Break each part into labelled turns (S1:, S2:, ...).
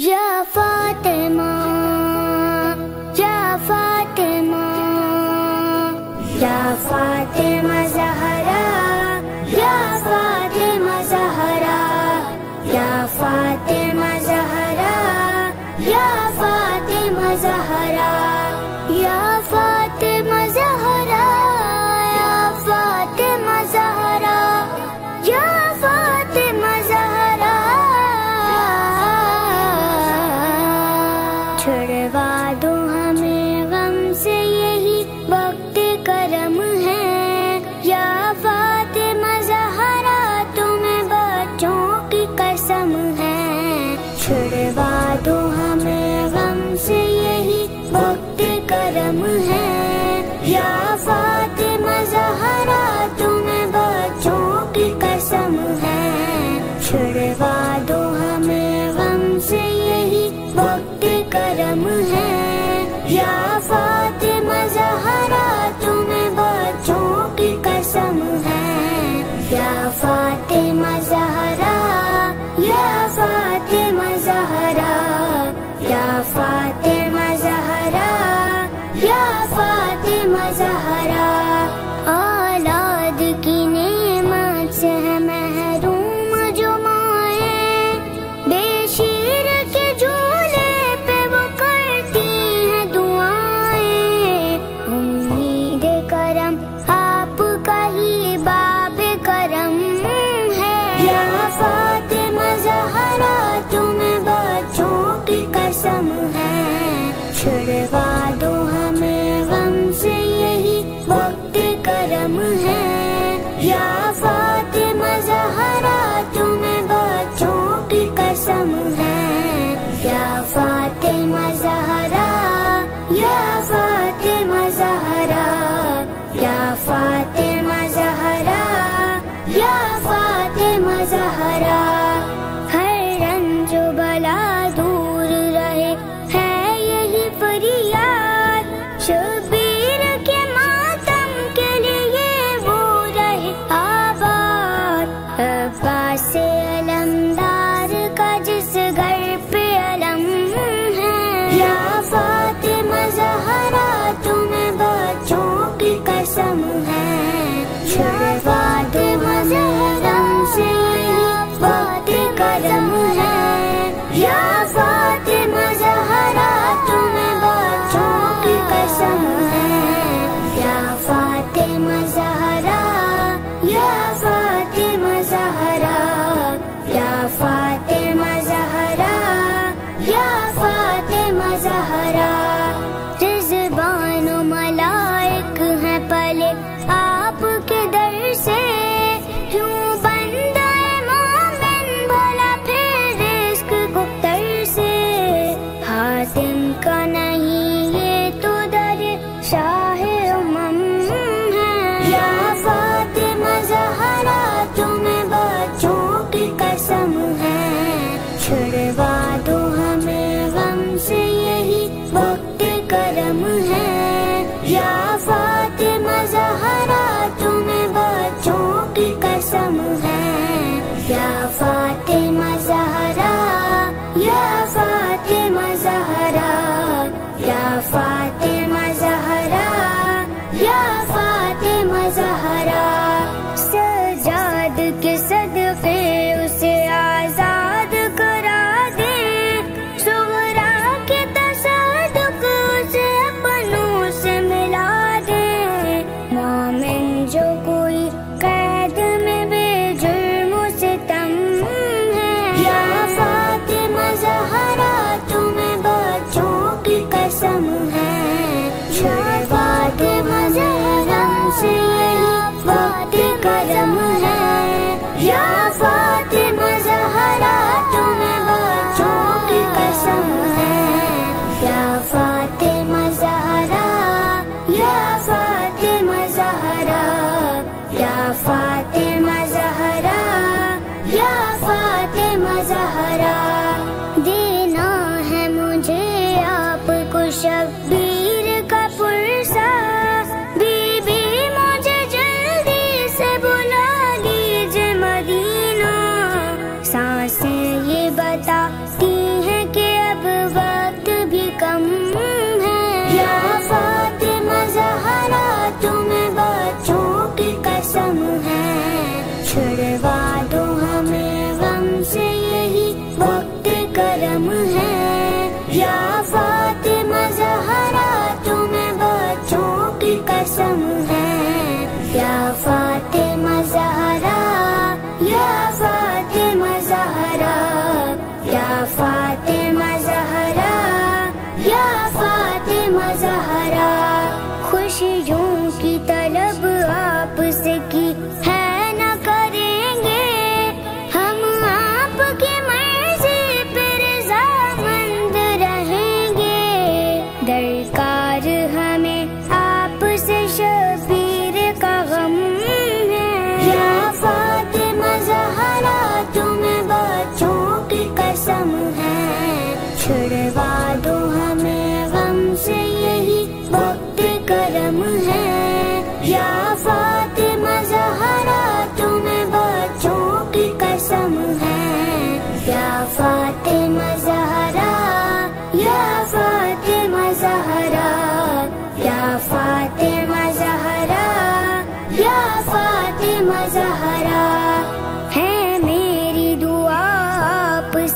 S1: या फातिमा या फातिमा या फातिमा जहरा या फातिमा जहरा या फातिमा जहरा या Fatima Zahra. should be. summer.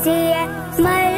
S1: see my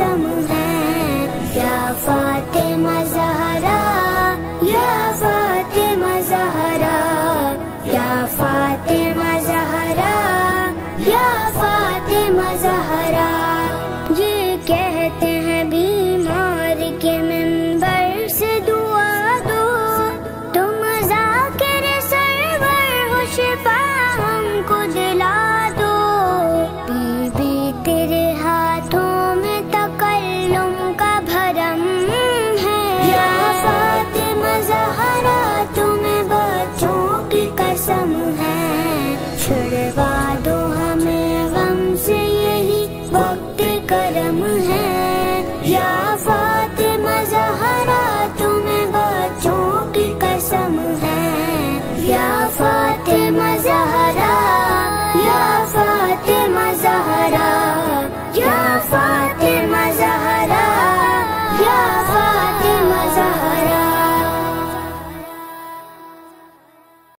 S1: की कसम है या